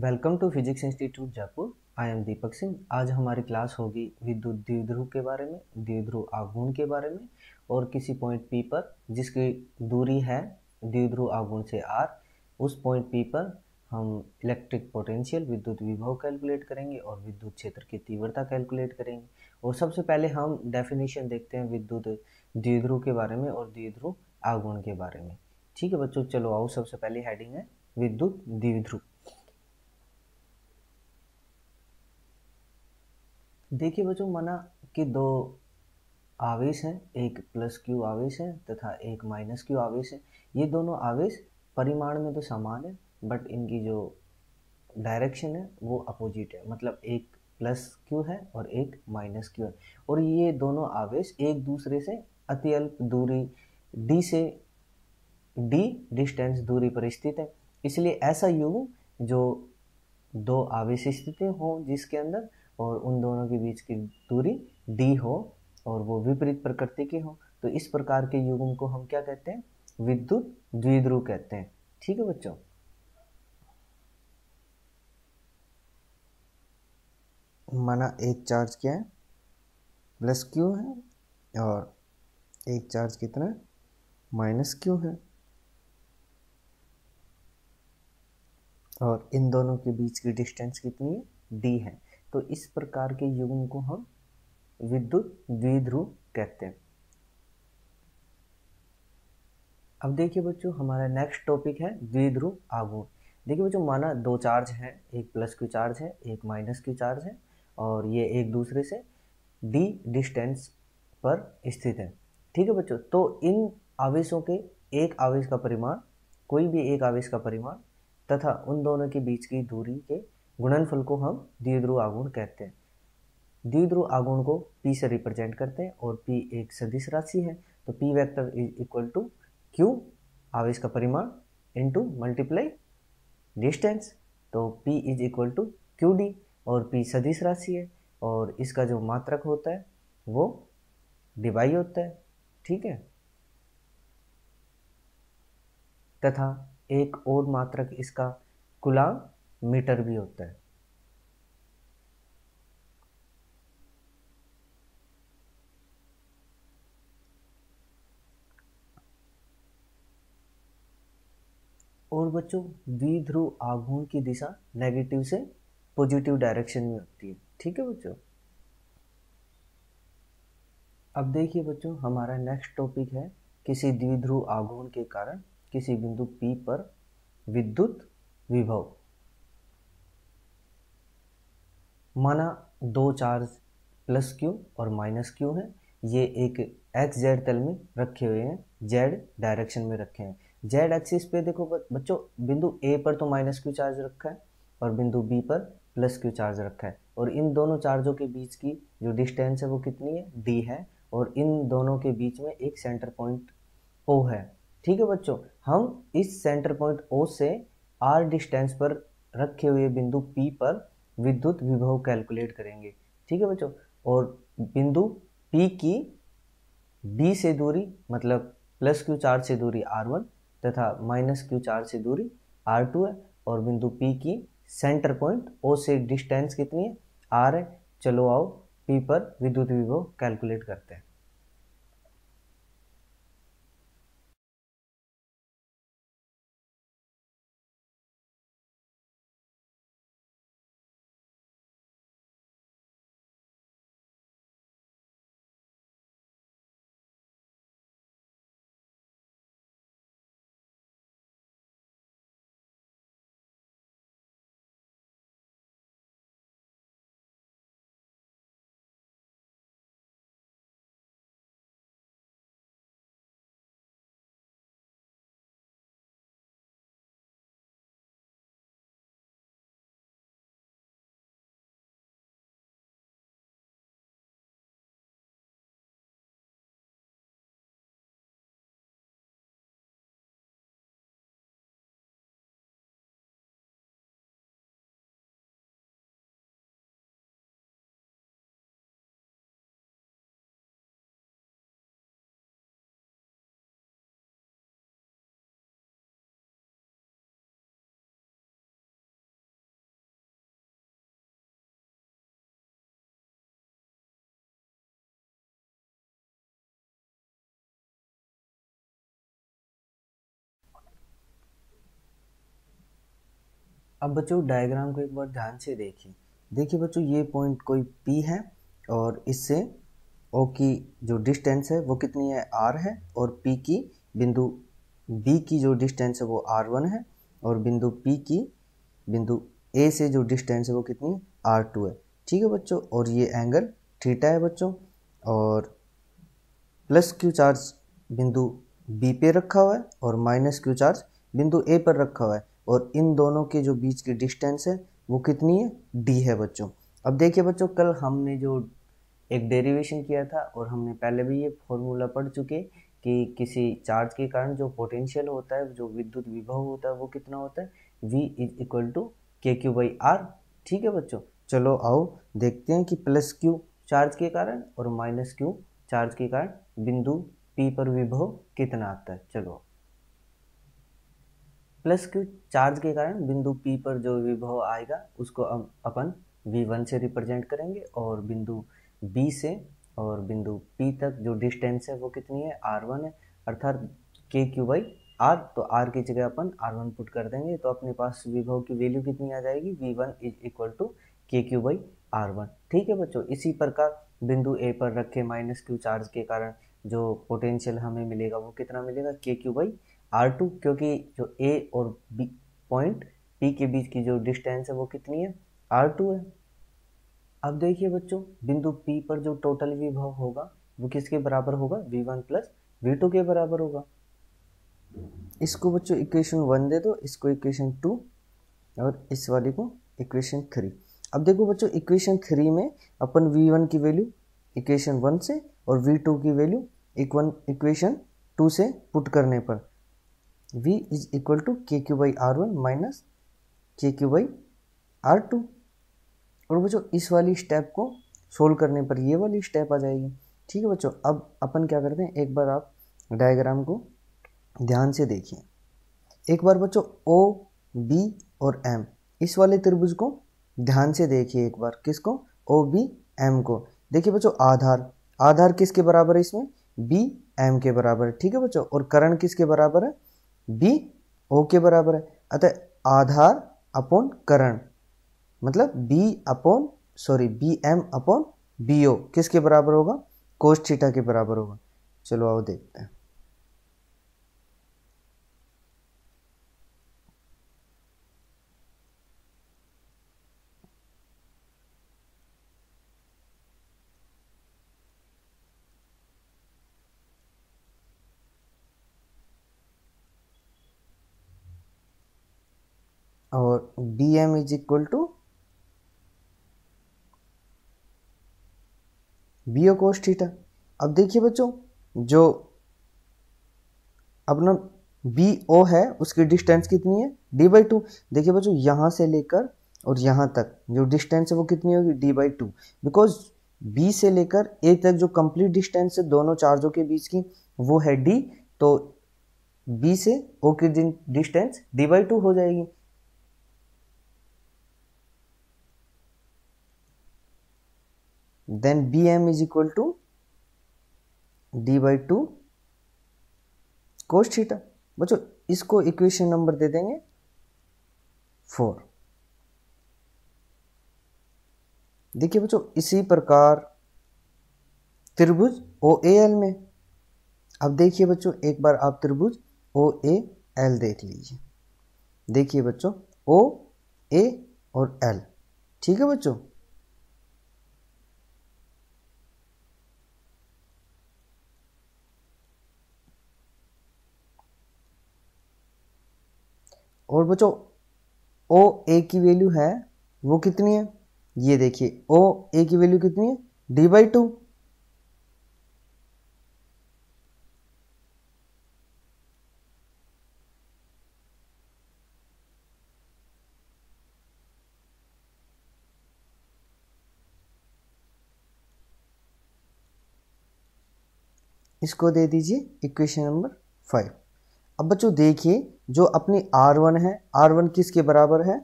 Welcome to physics institute Jaipur. I am Deepak Singh. आज हमारी class होगी विद्युत द्विध्रुव के बारे में, द्विध्रुव आगुण के बारे में, और किसी पॉइंट पी पर, जिसकी दूरी है द्विध्रुव आगुण से आर उस पॉइंट पी पर हम इलेक्ट्रिक पोटेंशियल विद्युत विभव कैलकुलेट करेंगे और विद्युत क्षेत्र की तीव्रता कैलकुलेट करेंगे। और सबसे पहले हम डेफिनेशन देखते हैं विद्युत द्विध्रुव के बारे में और द्विध्रुव आगुण के बारे में। ठीक है बच्चों, चलो आओ, सबसे पहले हेडिंग है विद्युत द्विध्रुव। देखिए बच्चों, माना कि दो आवेश हैं, एक प्लस क्यू आवेश है तथा एक माइनस क्यू आवेश है। ये दोनों आवेश परिमाण में तो समान है बट इनकी जो डायरेक्शन है, वो अपोजिट है। मतलब एक प्लस क्यू है और एक माइनस क्यू है। और ये दोनों आवेश एक दूसरे से अति अल्प दूरी डी से डी डिस्टेंस दूरी पर स्थित है। इसलिए ऐसा युग जो दो आवेश स्थित हो, जिसके अंदर और उन दोनों के बीच की दूरी डी हो और वो विपरीत प्रकृति की हो तो इस प्रकार के युग्म को हम क्या कहते हैं? विद्युत द्विध्रुव कहते हैं। ठीक है बच्चों? माना एक चार्ज क्या है? प्लस क्यू है और एक चार्ज कितना माइनस क्यू है। और इन दोनों के बीच की डिस्टेंस कितनी है? डी है। तो इस प्रकार के युग्म को हम विद्युत द्विध्रुव कहते हैं। अब देखिए बच्चों, हमारा नेक्स्ट टॉपिक है द्विध्रुव आघूर्ण। देखिए बच्चों, माना दो चार्ज हैं, एक प्लस क्यू चार्ज है, एक माइनस क्यू चार्ज है, और ये एक दूसरे से डी डिस्टेंस पर स्थित है। ठीक है बच्चों तो इन आवेशों के एक आवेश का परिमाण, कोई भी एक आवेश का परिमाण, तथा उन दोनों के बीच की दूरी के गुणनफल को हम द्विध्रुव आगुण कहते हैं। द्विध्रुव आगुण को P से रिप्रेजेंट करते हैं और P एक सदिश राशि है। तो P vector is equal to Q आवेश का परिमाण इनटू मल्टीप्लाई डिस्टेंस तो P is equal to Q D और P सदिश राशि है और इसका जो मात्रक होता है वो डिवाई होता है, ठीक है? तथा एक और मात्रक इसका कुलाम मीटर भी होता है। और बच्चों, द्विध्रुव आघूर्ण की दिशा नेगेटिव से पॉजिटिव डायरेक्शन में होती है। ठीक है बच्चों? अब देखिए बच्चों, हमारा नेक्स्ट टॉपिक है किसी द्विध्रुव आघूर्ण के कारण किसी बिंदु P पर विद्युत विभव। माना दो चार्ज प्लस क्यू और माइनस क्यू है। ये एक एक्स जेड तल में रखे हुए हैं। जेड डायरेक्शन में रखे हैं। जेड एक्सिस पे देखो बच्चों, बिंदु ए पर तो माइनस क्यू चार्ज रखा है और बिंदु बी पर प्लस क्यू चार्ज रखा है। और इन दोनों चार्जों के बीच की जो डिस्टेंस है वो कितनी है? डी है। और इन दोनों के बीच में एक सेंटर पॉइंट ओ है। ठीक है बच्चों, हम इस सेंटर पॉइंट ओ से आर डिस्टेंस पर रखे हुए बिंदु पी पर विद्युत विभव कैलकुलेट करेंगे। ठीक है बच्चों? और बिंदु पी की बी से दूरी मतलब प्लस क्यू चार्ज से दूरी आर वन तथा माइनस क्यू चार्ज से दूरी आर टू है, और बिंदु पी की सेंटर पॉइंट ओ से डिस्टेंस कितनी है? आर है। चलो आओ पी पर विद्युत विभव कैलकुलेट करते हैं। अब बच्चों डायग्राम को एक बार ध्यान से देखिए देखिए बच्चों, ये पॉइंट कोई P है और इससे O की जो डिस्टेंस है, वो कितनी है? R है और P की बिंदु B की जो डिस्टेंस है, वो R1 है और बिंदु P की बिंदु A से जो डिस्टेंस है, वो कितनी है R2 है। ठीक है बच्चों? और ये एंगल थीटा है बच्चों और प्लस क्यू चार्ज बिंदु बी पे रखा हुआ है और माइनस क्यू चार्ज बिंदु ए पर रखा हुआ है। और इन दोनों के जो बीच की डिस्टेंस है, वो कितनी है? डी है बच्चों। अब देखिए बच्चों, कल हमने जो एक डेरिवेशन किया था और हमने पहले भी ये फॉर्मूला पढ़ चुके कि किसी चार्ज के कारण जो पोटेंशियल होता है, जो विद्युत विभव होता है, वो कितना होता है? V is equal to K Q by R ठीक है बच्चों? चलो आओ देखते हैं कि प्लस क्यू चार्ज के कारण और माइनस क्यू चार्ज के कारण बिंदु पी पर विभव कितना आता है। चलो। Plus Q? चार्ज के कारण बिंदु पी पर जो विभव आएगा, उसको अब अपन वी वन से रिप्रेजेंट करेंगे और बिंदु बी से और बिंदु पी तक जो डिस्टेंस है वो कितनी है? आर वन है। अर्थात के क्यू बाई आर तो आर की जगह अपन आर वन पुट कर देंगे तो अपने पास विभव की वैल्यू कितनी आ जाएगी? V one is equal to K Q by R one ठीक है बच्चों, इसी प्रकार बिंदु ए पर रखे माइनस क्यू चार्ज के कारण जो पोटेंशियल हमें मिलेगा, वो कितना मिलेगा? K Q by R to क्योंकि जो ए और बी पॉइंट पी के बीच की जो डिस्टेंस है वो कितनी है? आर टू है। अब देखिए बच्चों, बिंदु पी पर जो टोटल विभव होगा, वो किसके बराबर होगा? V one plus V two के बराबर होगा। इसको बच्चों इक्वेशन वन दे दो, इसको इक्वेशन टू और इस वाली को इक्वेशन थ्री अब देखो बच्चों इक्वेशन थ्री में अपन वी वन की वैल्यू इक्वेशन वन से और वी टू की वैल्यू इक्वन इक्वेशन टू से पुट करने पर। V two K Q by R one minus K Q by R two और बच्चों, इस वाली स्टेप को सोल्व करने पर ये वाली स्टेप आ जाएगी। ठीक है बच्चों, अब अपन क्या करते हैं? एक बार आप डायग्राम को ध्यान से देखिए। एक बार बच्चों ओ बी और एम इस वाले त्रिभुज को ध्यान से देखिए एक बार। किसको? ओ बी एम को। देखिए बच्चों, आधार। आधार किसके बराबर है इसमें? बी एम के बराबर। है ठीक है बच्चों, और करण किसके बराबर है? बी ओ के बराबर है। अतः आधार अपॉन करण मतलब B upon sorry B M upon B O किसके बराबर होगा? कोस थीटा के बराबर होगा। चलो आओ देखते हैं। M is equal to B O cos theta अब देखिए बच्चों, जो अपना बी ओ है, उसकी डिस्टेंस कितनी है? डी बाई टू देखिए बच्चों, यहाँ से लेकर और यहाँ तक, जो डिस्टेंस है वो कितनी होगी? D by two because B से लेकर ए तक जो कंप्लीट डिस्टेंस है, दोनों चार्जों के बीच की, वो है डी तो बी से ओ की डिस्टेंस डी बाई टू हो जाएगी. Then bm is equal to d by two cos theta बच्चों, इसको इक्वेशन नंबर दे देंगे फोर देखिए बच्चों, इसी प्रकार त्रिभुज ओ ए एल में। अब देखिए बच्चों, एक बार आप त्रिभुज ओ ए एल देख लीजिए। देखिए बच्चों ओ ए और एल ठीक है बच्चों? और बच्चों, ओ, ए की वैल्यू है, वो कितनी है? ये देखिए, ओ, ए की वैल्यू कितनी है? D by two. इसको दे दीजिए इक्वेशन नंबर फाइव। अब बच्चों देखिए जो अपनी R1 है आर R1 किसके बराबर है?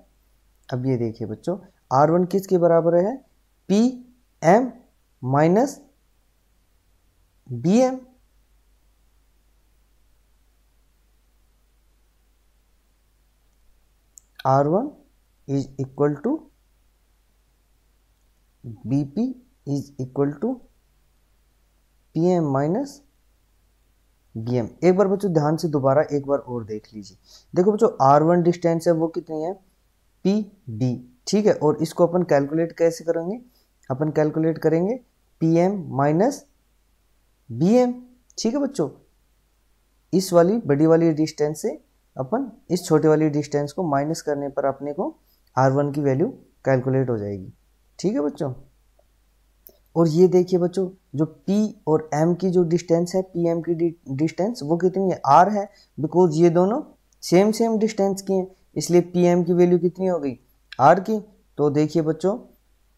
अब ये देखिए बच्चों आर R1 किसके बराबर है? P M minus B M R one is equal to B P is equal to P M minus B एक बार बच्चों ध्यान से दोबारा एक बार और देख लीजिए। देखो बच्चों आर वन डिस्टेंस है, वो कितनी है? पी डी ठीक है? और इसको अपन कैलकुलेट कैसे करेंगे? अपन कैलकुलेट करेंगे P M minus B M ठीक है बच्चों? इस वाली बड़ी वाली डिस्टेंस से अपन इस छोटे वाली डिस्टेंस को माइनस करने पर अपने को आर वन की वैल्यू कैलकुलेट हो जाएगी। ठीक है बच्चों? और ये देखिए बच्चों, जो P और M की जो डिस्टेंस है पी एम की डिस्टेंस वो कितनी है? R है बिकॉज़ ये दोनों सेम सेम डिस्टेंस की हैं, इसलिए पी एम की वैल्यू कितनी हो गई? R की। तो देखिए बच्चों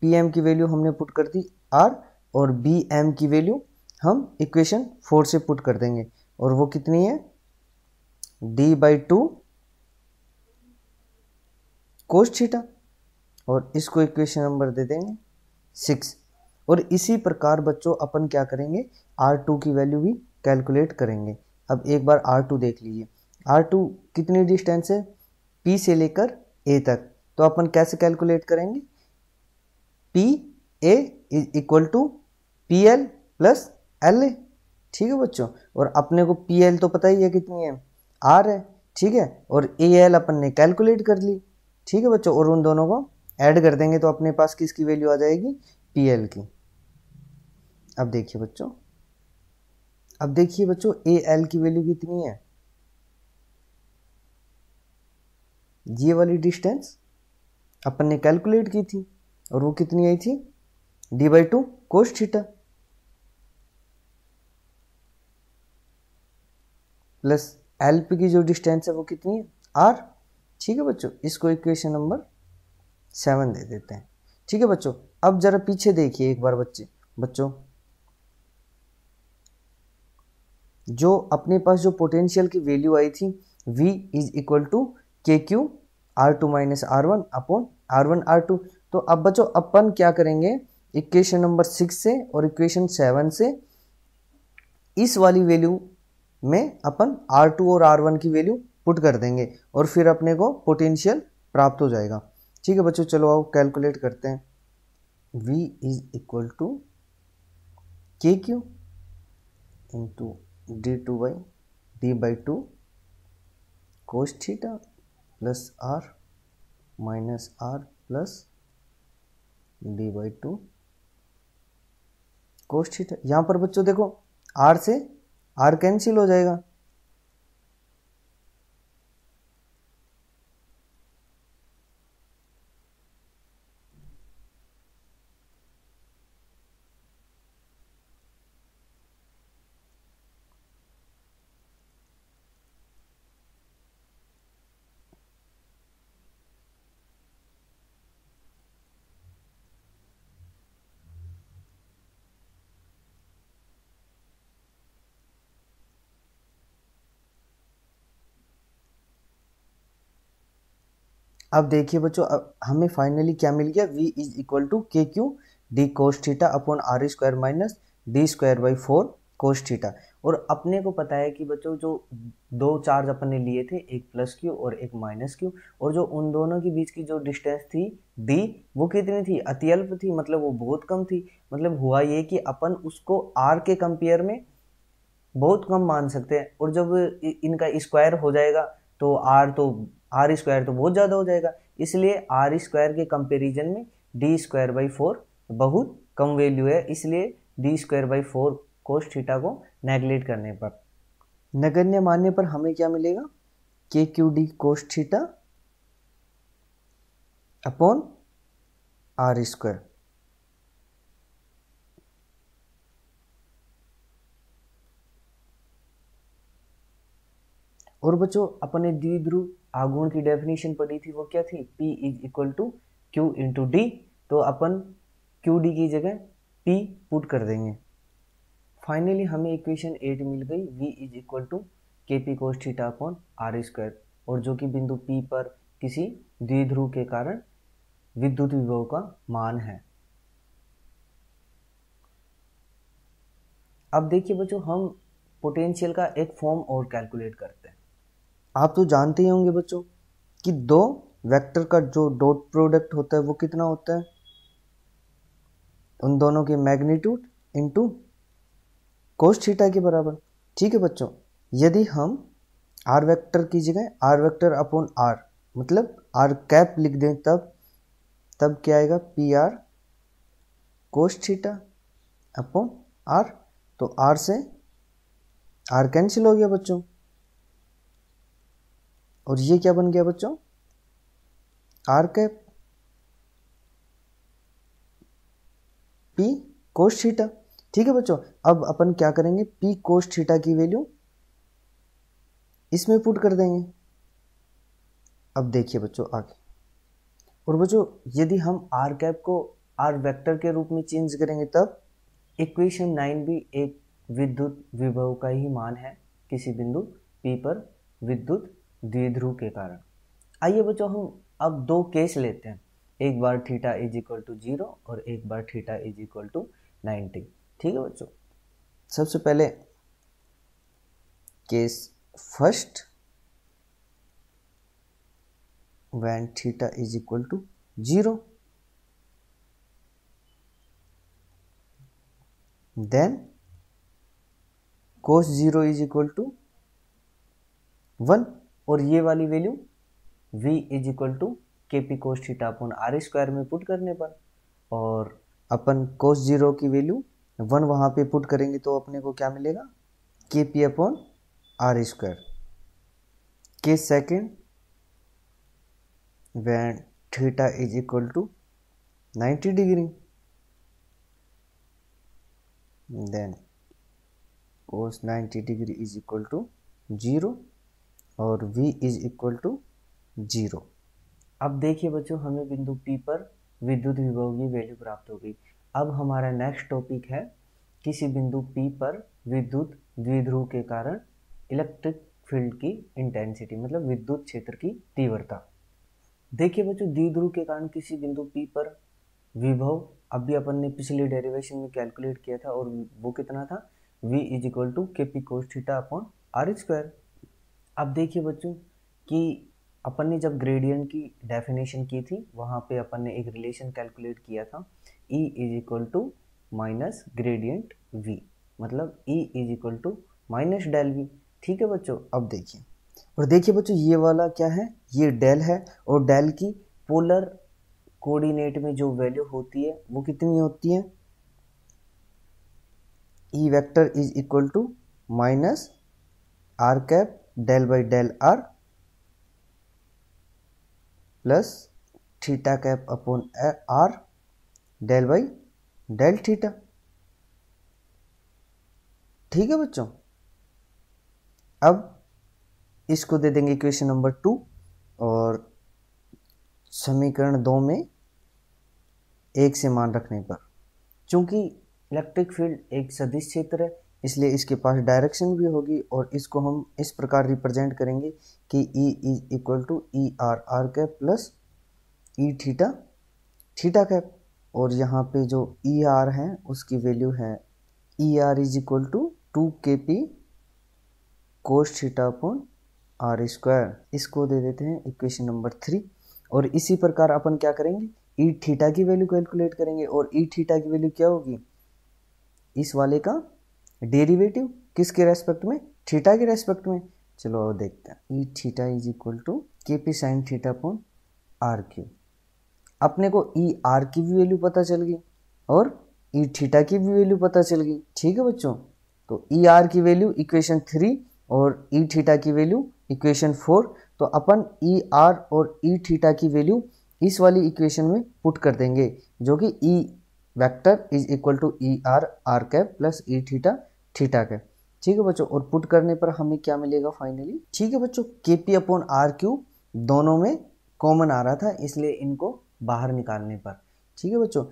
पी एम की वैल्यू हमने पुट कर दी R और बी एम की वैल्यू हम इक्वेशन फोर से पुट कर देंगे। और वो कितनी है? D by two cos theta और इसको इक्वेशन नंबर दे देंगे सिक्स और इसी प्रकार बच्चों अपन क्या करेंगे? आर टू की वैल्यू भी कैलकुलेट करेंगे। अब एक बार आर टू देख लीजिए। आर टू कितनी डिस्टेंस है? पी से लेकर ए तक। तो अपन कैसे कैलकुलेट करेंगे? P A is equal to P L plus L A ठीक है बच्चों? और अपने को पी एल तो पता ही है कितनी है। आर है। ठीक है? और ए एल अपन ने कैलकुलेट कर ली। ठीक है बच्चों? और उन दोनों को ऐड कर देंगे तो अपने पास किसकी वैल्यू आ जाएगी? पी एल की। अब देखिए बच्चों। अब देखिए बच्चों ए एल की वैल्यू कितनी है? ये वाली डिस्टेंस अपन ने कैलकुलेट की थी और वो कितनी आई थी? D by two cos theta plus L P की जो डिस्टेंस है वो कितनी है? आर ठीक है बच्चों, इसको इक्वेशन नंबर सेवन दे देते हैं। ठीक है बच्चों, अब जरा पीछे देखिए एक बार बच्चे। बच्चों जो अपने पास जो पोटेंशियल की वैल्यू आई थी, v is equal to K Q R two minus R one upon R one R two तो अब बच्चों, अपन क्या करेंगे? इक्वेशन नंबर सिक्स से और इक्वेशन सेवन से इस वाली वैल्यू में अपन आर टू और आर वन की वैल्यू पुट कर देंगे और फिर अपने को पोटेंशियल प्राप्त हो जाएगा। ठीक है बच्चों, चलो आओ कैलकुलेट करते हैं। V is equal to K Q into D two by D by two cos theta plus R minus R plus D by two cos theta यहाँ पर बच्चों देखो आर से आर कैंसिल हो जाएगा। अब देखिए बच्चों, अब हमें फाइनली क्या मिल गया? V is equal to K Q D cos theta upon R square minus D square by four cos theta और अपने को पता है कि बच्चों, जो दो चार्ज अपन ने लिए थे, एक प्लस क्यू और एक माइनस क्यू और जो उन दोनों के बीच की जो डिस्टेंस थी डी वो कितनी थी? अत्यल्प थी मतलब वो बहुत कम थी। मतलब हुआ ये कि अपन उसको आर के कंपेयर में बहुत कम मान सकते हैं। और जब इनका स्क्वायर हो जाएगा तो आर तो आर स्क्वायर तो बहुत ज़्यादा हो जाएगा। इसलिए आर स्क्वायर के कंपेरिजन में डी स्क्वायर बाई फोर बहुत कम वैल्यू है। इसलिए D square by four cos theta को नेगलेक्ट करने पर। नगण्य मानने पर हमें क्या मिलेगा? K Q D cos theta upon R square. और बच्चों, अपने द्विध्रुव आगुण की डेफिनेशन पढ़ी थी वो क्या थी? P is equal to Q into D तो अपन क्यू डी की जगह P पुट कर देंगे। फाइनली हमें इक्वेशन एट मिल गई। V is equal to K P theta upon R square और जो कि बिंदु P पर किसी द्विध्रुव के कारण विद्युत विभव का मान है। अब देखिए बच्चों, हम पोटेंशियल का एक फॉर्म और कैलकुलेट करते हैं। आप तो जानते ही होंगे बच्चों कि दो वेक्टर का जो डॉट प्रोडक्ट होता है वो कितना होता है? उन दोनों के मैग्नीट्यूड इनटू कोस थीटा के बराबर। ठीक है बच्चों? यदि हम आर वेक्टर की जगह आर वेक्टर अपॉन आर मतलब आर कैप लिख दें तब तब क्या आएगा? P R cos theta upon R तो आर से आर कैंसिल हो गया बच्चों। और ये क्या बन गया बच्चों? R cap P cos theta ठीक है बच्चों, अब अपन क्या करेंगे? पी कोस थीटा की वैल्यू इसमें पुट कर देंगे। अब देखिए बच्चों आगे। और बच्चों, यदि हम आर कैप को आर वेक्टर के रूप में चेंज करेंगे, तब इक्वेशन नाइन भी एक विद्युत विभव का ही मान है। किसी बिंदु पी पर विद्युत द्विध्रुव के कारण। आइए बच्चों, हम अब दो केस लेते हैं। एक बार theta is equal to zero और एक बार theta is equal to ninety ठीक है बच्चों? सबसे पहले case first when theta is equal to 0 then, cos 0 is equal to 1 और ये वाली value v is equal to K P cos theta upon R square में पुट करने पर। और अपन कोस ज़ीरो की वैल्यू वन वहाँ पे पुट करेंगे तो अपने को क्या मिलेगा? K P upon R square के second when theta is equal to 90 degree then cos 90 degree is equal to 0 और v is equal to zero अब देखिए बच्चों, हमें बिंदु P पर विद्युत विभव की वैल्यू प्राप्त हो गई। अब हमारा नेक्स्ट टॉपिक है किसी बिंदु P पर विद्युत द्विध्रुव के कारण इलेक्ट्रिक फ़ील्ड की इंटेंसिटी मतलब विद्युत क्षेत्र की तीव्रता। देखिए बच्चों, द्विध्रुव के कारण किसी बिंदु P पर विभव अभी अपन ने पिछले डेरिवेशन में कैलकुलेट किया था और वो कितना था? V is equal to K P cos theta upon R square अब देखिए बच्चों, कि अपन ने जब ग्रेडियंट की डेफिनेशन की थी, वहाँ पे अपन ने एक रिलेशन कैलकुलेट किया था E is equal to minus gradient V मतलब E is equal to minus del V ठीक है बच्चों, अब देखिए। और देखिए बच्चों, ये वाला क्या है? ये डेल है, और डेल की पोलर कोऑर्डिनेट में जो वैल्यू होती है, वो कितनी होती है? E vector is equal to minus R cap del by del R plus theta cap upon R del by del theta ठीक है बच्चों? अब इसको दे देंगे इक्वेशन नंबर टू और समीकरण दो में एक से मान रखने पर। चूँकि इलेक्ट्रिक फ़ील्ड एक सदिश क्षेत्र है इसलिए इसके पास डायरेक्शन भी होगी और इसको हम इस प्रकार रिप्रेजेंट करेंगे कि E is equal to E R R cap plus E theta theta cap और यहाँ पे जो ई e आर है, उसकी वैल्यू है E R is equal to two K P cos theta upon R square इसको दे देते हैं इक्वेशन नंबर थ्री और इसी प्रकार अपन क्या करेंगे? ई e थीटा की वैल्यू कैलकुलेट करेंगे और ई e थीटा की वैल्यू क्या होगी? इस वाले का डेरिवेटिव किसके रेस्पेक्ट में? थीटा के रेस्पेक्ट में। चलो और देखते हैं। E theta is equal to K P sine theta upon R cube अपने को ई e आर की भी वैल्यू पता चल गई और ई थीटा की भी वैल्यू पता चल गई। ठीक है बच्चों? तो ई आर की वैल्यू इक्वेशन थ्री और ई थीटा की वैल्यू इक्वेशन फोर तो अपन ई e आर और ई e थीटा की वैल्यू इस वाली इक्वेशन में पुट कर देंगे, जो कि E vector is equal to E R R cap plus E theta theta cap ठीक है बच्चों, और पुट करने पर हमें क्या मिलेगा फाइनली ठीक है बच्चों के पी अपॉन आर क्यू दोनों में कॉमन आ रहा था, इसलिए इनको बाहर निकालने पर। ठीक है बच्चों,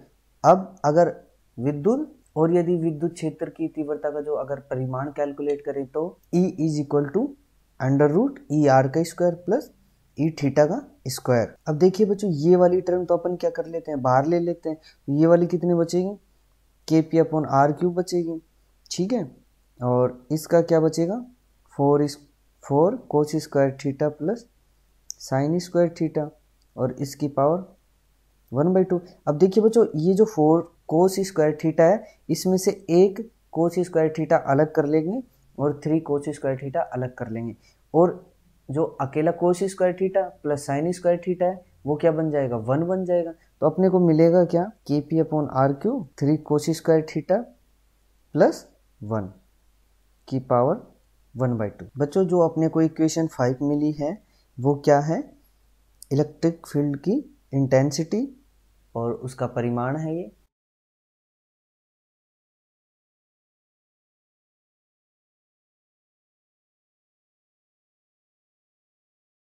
अब अगर विद्युत और यदि विद्युत क्षेत्र की तीव्रता का जो अगर परिमाण कैलकुलेट करें तो E is equal to under root E R का स्क्वायर प्लस ई थीटा का स्क्वायर अब देखिए बच्चों, ये वाली टर्म तो अपन क्या कर लेते हैं? बाहर ले लेते हैं। तो ये वाली कितनी बचेगी? के पी अपॉन आर क्यूब बचेगी। ठीक है? और इसका क्या बचेगा? फोर इस, four cos square theta plus sine square theta और इसकी पावर वन बाई टू अब देखिए बच्चों, ये जो फोर कोस स्क्वायर थीटा है, इसमें से एक कोस स्क्वायर थीटा अलग कर लेंगे और थ्री कोस स्क्वायर थीटा अलग कर लेंगे। और जो अकेला cos square theta plus sine square theta है, वो क्या बन जाएगा? वन बन जाएगा। तो अपने को मिलेगा क्या? K P upon R cube three cos square theta plus one की पावर वन बाई टू। बच्चों, जो अपने को इक्वेशन फाइव मिली है, वो क्या है? इलेक्ट्रिक फ़ील्ड की इंटेंसिटी और उसका परिमाण है ये।